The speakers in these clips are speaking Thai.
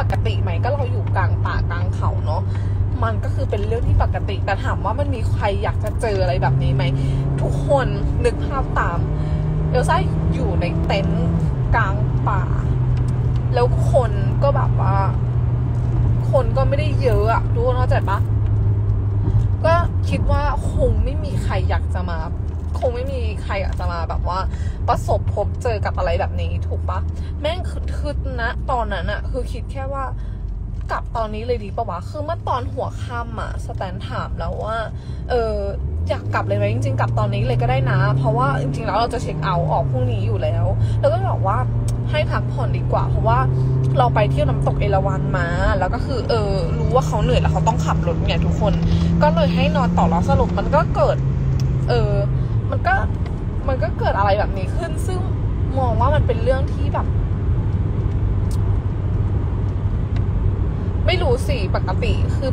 ปกติไหมก็เราอยู่กลางป่ากลางเขาเนาะมันก็คือเป็นเรื่องที่ปกติ แต่ถามว่ามันมีใครอยากจะเจออะไรแบบนี้ไหม ทุกคนนึกภาพตาม เอลซ่าอยู่ในเต็นท์กลางป่า แล้วคนก็แบบว่า คนก็ไม่ได้เยอะอะทุกคนเข้าใจปะก็คิดว่าคงไม่มีใครอยากจะมา คงไม่มีใครอยากจะมาแบบว่า ประสบพบเจอกับอะไรแบบนี้ถูกปะแม่งคือคือนะ ตอนนั้นอะคือคิดแค่ว่ากลับตอนนี้เลยดีปะวะ คือเมื่อตอนหัวค่ำอะสแตนถามแล้วว่า เอออยากกลับเลยไหมจริงๆ กลับตอนนี้เลยก็ได้นะ เพราะว่าจริงๆ แล้วเราจะเช็คเอาท์ออกพรุ่งนี้อยู่แล้ว แล้วก็บอกว่าให้พักผ่อนดีกว่า เพราะว่าเราไปเที่ยวน้ำตกเอราวัณมา แล้วก็คือ เออ รู้ว่าเขาเหนื่อยแล้วเขาต้องขับรถไงทุกคน ก็เลยให้นอนต่อแล้วสรุปมันก็เกิด เออ มันก็มันก็เกิดอะไรแบบนี้ขึ้น ซึ่งมองว่ามันเป็นเรื่องที่แบบ ไม่รู้สิปกติคือ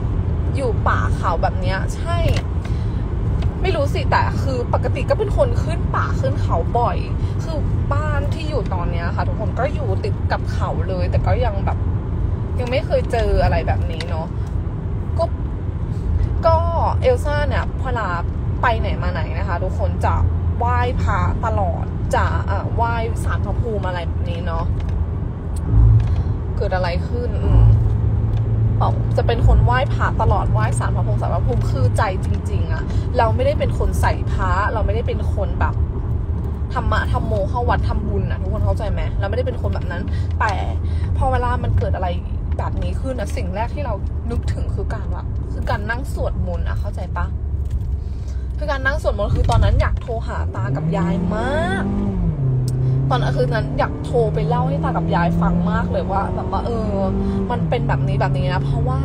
อยู่ป่าเขาแบบเนี้ย ใช่ ไม่รู้สิแต่คือปกติก็เป็นคนขึ้นป่าขึ้นเขาบ่อย คือบ้านที่อยู่ตอนเนี้ยค่ะ ทุกคนก็อยู่ติดกับเขาเลย แต่ก็ยังแบบ ยังไม่เคยเจออะไรแบบนี้เนาะก็ก็เอลซ่าเนี่ยพอลา ไปไหนมาไหนนะคะ ทุกคนจะไหว้พระตลอดจะอ่าไหว้สารพระภูมิอะไรแบบนี้เนาะเกิดอะไรขึ้นอืมบอจะเป็นคนไหว้พระตลอดไหว้สารพระภูมิสารพระภูมิคือใจจริง ๆอะเราไม่ได้เป็นคนใส่พระเราไม่ได้เป็นคนแบบธรรมะธรรมโมเข้าวัดทำบุญอะทุกคนเข้าใจไหมเราไม่ได้เป็นคนแบบนั้น แต่พอเวลามันเกิดอะไรแบบนี้ขึ้นนะสิ่งแรกที่เรานึกถึงคือการว่าคือการนั่งสวดมนต์อะเข้าใจปะ คือการนั่งสวดมนต์คือตอนนั้นอยากโทรหาตากับยายมาก ตอนนั้นคือนั้นอยากโทรไปเล่าให้ตากับยายฟังมากเลยว่าแบบว่าเออ มันเป็นแบบนี้แบบนี้นะ เพราะว่า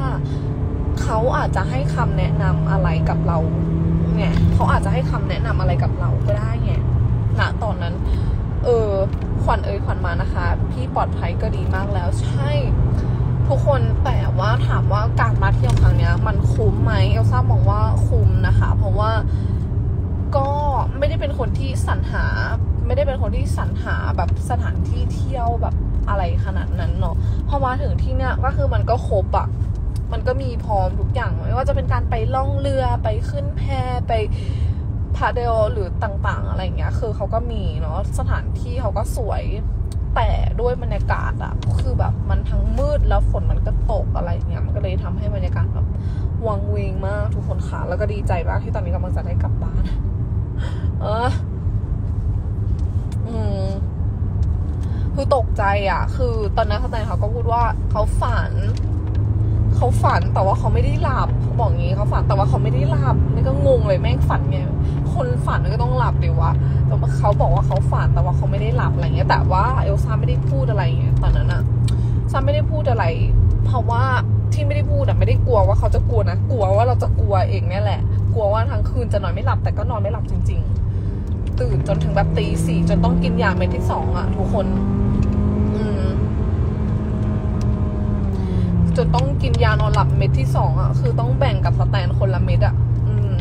เขาอาจจะให้คำแนะนำอะไรกับเราเนี่ยเขาอาจจะให้คำแนะนำอะไรกับเราก็ได้ไงณตอนนั้น เออขวัญเอ่ยขวัญมานะคะ พี่ปลอดภัยก็ดีมากแล้ว ใช่ ทุกคนแต่ว่าถามว่าการมาเที่ยวครั้งเนี้ย มันคุ้มไหมเอลซ่ามองว่าคุ้มนะคะ เพราะว่าก็ไม่ได้เป็น คนที่สรรหา ไม่ได้เป็นคนที่สรรหาแบบสถานที่เที่ยวแบบอะไรขนาดนั้นเนาะพอมาถึงที่เนี้ยก็คือมันก็ครบอะมันก็มีพร้อมทุกอย่างไม่ว่าจะเป็นการไปล่องเรือไปขึ้นแพไปพาเดลหรือต่างๆ อะไรเงี้ย คือเขาก็มีเนาะสถานที่เขาก็สวยแต่ด้วยบรรยากาศอะคือแบบมันทั้งมืดแล้วฝนมันก็ตกอะไรเงี้ยมันก็เลยทำให้บรรยากาศแบบวังเวงมากทุกคนค่ะแล้วก็ดีใจมากที่ตอนนี้กำลังจะได้กลับบ้าน เออ อืม คือตกใจอะ คือตอนนั้นเขาแต่เขาก็พูดว่าเขาฝัน เขาฝันแต่ว่าเขาไม่ได้หลับเขาบอกงี้เขาฝันแต่ว่าเขาไม่ได้หลับนี่ก็งงเลยแม่งฝันไงคนฝันก็ต้องหลับดิวะแต่ว่าเขาบอกว่าเขาฝันแต่ว่าเขาไม่ได้หลับอะไรเงี้ย แต่ว่าเอลซ่าไม่ได้พูดอะไรเงี้ยตอนนั้นอะซ่าไม่ได้พูดอะไร เพราะว่าที่ไม่ได้พูดอะไม่ได้กลัวว่าเขาจะกลัวนะ กลัวว่าเราจะกลัวเองเนี่ยแหละ กลัวว่าทั้งคืนจะนอนไม่หลับ แต่ก็นอนไม่หลับจริง ๆ ตื่นจนถึงแบบตีสี่จนต้องกินยาเม็ดที่สองอะทุกคน อืมจนต้องกินยานอนหลับเม็ดที่สองอะคือต้องแบ่งกับสแตนคนละเม็ดอะอืม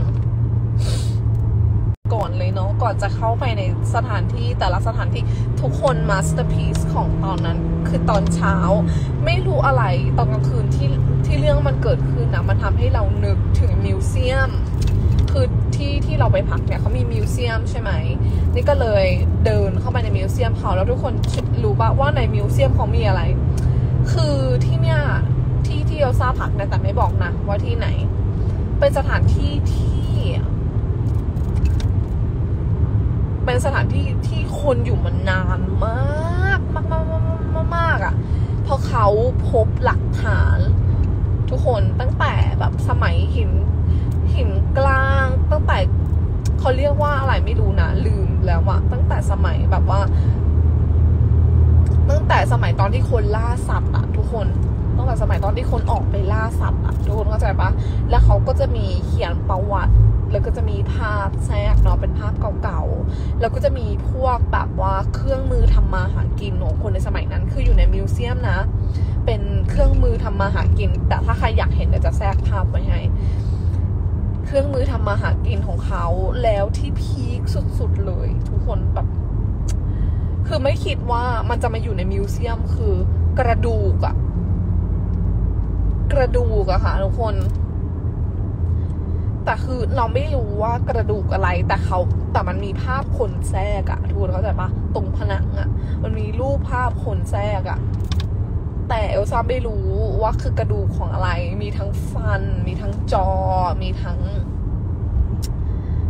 ก่อน เนาะก่อนจะเข้าไปในสถานที่แต่ละสถานที่ทุกคน masterpiece ของตอนนั้น คือตอนเช้า ไม่รู้อะไรตอนกลางคืนที่ที่เรื่องมันเกิดขึ้นนะมันทำให้เรานึกถึง museum คือที่ที่เราไปพักเนี่ยเขามี museum ใช่ไหมนี่ก็เลยเดินเข้าไปในมิวเซียมเขาแล้วทุกคนรู้ปะว่าในมิวเซียมเขามีอะไร คือที่เนี่ยที่ที่เอลซาพักเนี่ยแต่ไม่บอกนะว่าที่ไหน เป็นสถานที่ที่ เป็นสถานที่ที่คนอยู่มานานมากมากมากมากมากมากอะเพราะเขาพบหลักฐาน ทุกคนตั้งแต่แบบสมัยหินหินกลางตั้งแต่เขาเรียกว่าอะไรไม่รู้นะลืมแล้วอะตั้งแต่สมัยแบบว่า ตั้งแต่สมัยตอนที่คนล่าสัตว์อะทุกคน ตอนที่คนออกไปล่าสัตว์อะทุกคนเข้าใจปะแล้วเขาก็จะมีเขียนประวัติ แล้วก็จะมีภาพแทรกเนาะเป็นภาพเก่าๆ แล้วก็จะมีพวกแบบว่าเครื่องมือทำมาหากินของคนในสมัยนั้น คืออยู่ในมิวเซียมนะ เป็นเครื่องมือทำมาหากิน แต่ถ้าใครอยากเห็นเดี๋ยวจะแทรกภาพไว้ให้เครื่องมือทำมาหากินของเขาแล้วที่พีคสุดๆเลย ทุกคนแบบคือไม่คิดว่ามันจะมาอยู่ในมิวเซียมคือกระดูกอะ กระดูกอะค่ะทุกคน แต่คือเราไม่รู้ว่ากระดูกอะไร แต่เขาแต่มันมีภาพคนแทรกอะทุกคนเข้าใจปะตรงผนังอะมันมีรูปภาพคนแทรกอะแต่เอลซ่าไม่รู้ว่าคือกระดูกของอะไร มีทั้งฟัน มีทั้งจอ มีทั้ง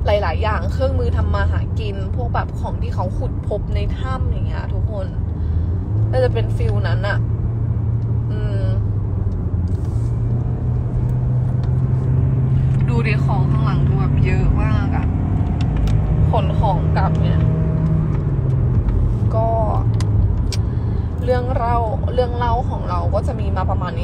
หลาย ๆ อย่าง เครื่องมือทำมาหากิน พวกแบบของที่เขาขุดพบในถ้ำอย่างเงี้ยทุกคนน่าจะเป็นฟิลนั้นอะอืม ดูดิของข้างหลังดูแบบเยอะมากอะขนของกลับเนี่ย ก็ เรื่องเล่าเรื่องเล่าของเราก็จะมีมาประมาณนี้